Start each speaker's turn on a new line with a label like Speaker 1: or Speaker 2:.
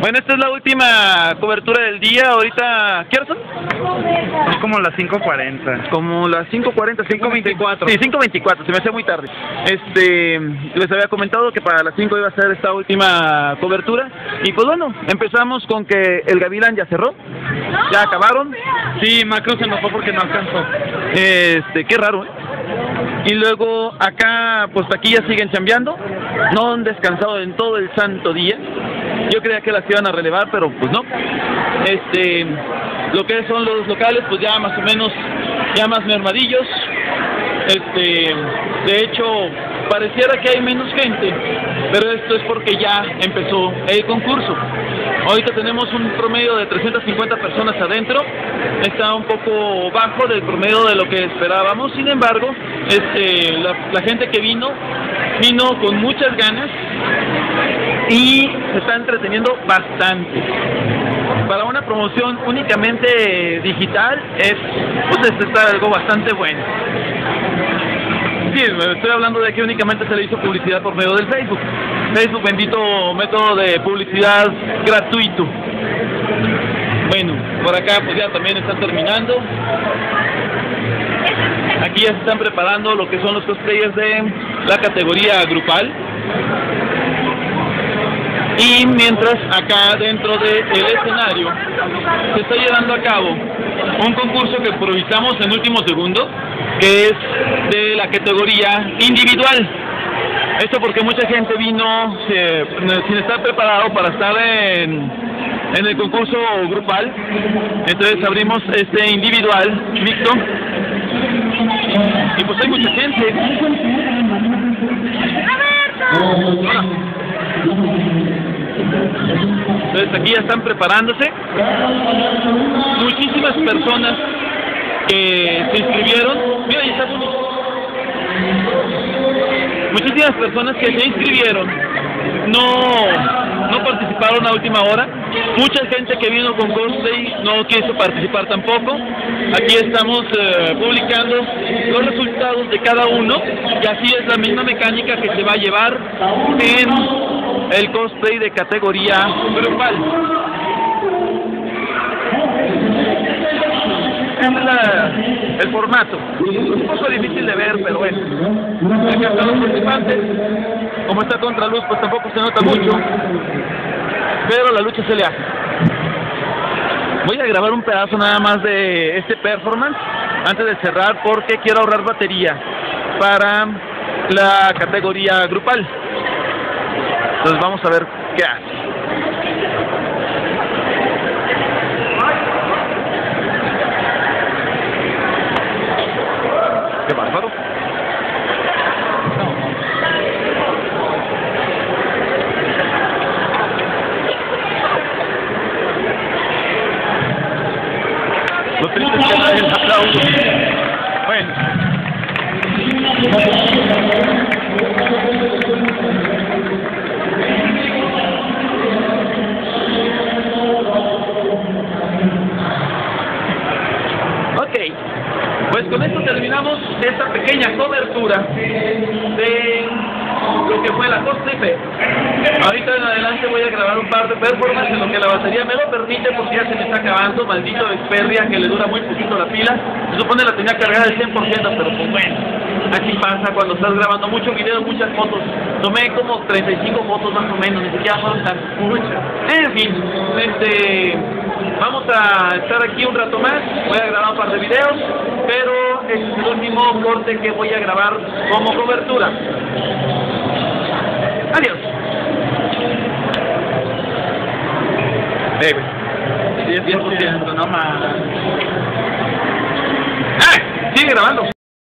Speaker 1: Bueno, esta es la última cobertura del día. Ahorita, ¿qué hora son?
Speaker 2: Son como las 5.40.
Speaker 1: Como las 5.40,
Speaker 2: 5:24.
Speaker 1: Sí, 5.24, se me hace muy tarde. Este, les había comentado que para las 5 iba a ser esta última cobertura. Y pues bueno, empezamos con que el Gavilán ya cerró. Ya acabaron.
Speaker 2: Sí, Macro se enojó porque no alcanzó.
Speaker 1: Este, qué raro, ¿eh? Y luego acá, pues aquí ya siguen chambeando. No han descansado en todo el santo día. Yo creía que las iban a relevar, pero pues no. Este, lo que son los locales, pues ya más o menos, ya más mermadillos. Este, de hecho, pareciera que hay menos gente, pero esto es porque ya empezó el concurso. Ahorita tenemos un promedio de 350 personas adentro, está un poco bajo del promedio de lo que esperábamos, sin embargo, este, la, la gente que vino, vino con muchas ganas y se está entreteniendo bastante. Para una promoción únicamente digital es, pues, es está algo bastante bueno. Sí, estoy hablando de que únicamente se le hizo publicidad por medio del Facebook. Facebook, bendito método de publicidad gratuito. Bueno, por acá pues ya también están terminando. Aquí ya se están preparando lo que son los cosplayers de la categoría grupal. Y mientras acá dentro del escenario se está llevando a cabo un concurso que improvisamos en último segundo, que es de la categoría individual. Esto porque mucha gente vino eh, sin estar preparado para estar en, en el concurso grupal. Entonces abrimos este individual mixto. Y pues hay mucha gente. Aquí ya están preparándose. Muchísimas personas que se inscribieron. Mira, ahí está. Muchísimas personas que se inscribieron no, no participaron a última hora. Mucha gente que vino con cosplay no quiso participar tampoco. Aquí estamos eh, publicando los resultados de cada uno y así es la misma mecánica que se va a llevar en el cosplay de categoría grupal. Es el formato. Un poco difícil de ver, pero bueno. Acá están los participantes. Como está contra luz, pues tampoco se nota mucho. Pero la lucha se le hace. Voy a grabar un pedazo nada más de este performance antes de cerrar porque quiero ahorrar batería para la categoría grupal. Entonces vamos a ver qué hace. Qué bárbaro. Lo triste es que nadie les aplaude. Bueno. Pues con esto terminamos esta pequeña cobertura de lo que fue la Fest. Ahorita en adelante voy a grabar un par de performances en lo que la batería me lo permite porque ya se me está acabando, maldito Xperia que le dura muy poquito la pila. Se supone la tenía cargada al 100%, pero pues bueno, así pasa cuando estás grabando mucho video, muchas fotos. Tomé como 35 fotos más o menos, ni siquiera fueron tan muchas. En fin, este, vamos a estar aquí un rato más, voy a grabar un par de videos, pero es el último corte que voy a grabar como cobertura. Adiós. Baby. 10%, no más. ¡Ah! Sigue grabando.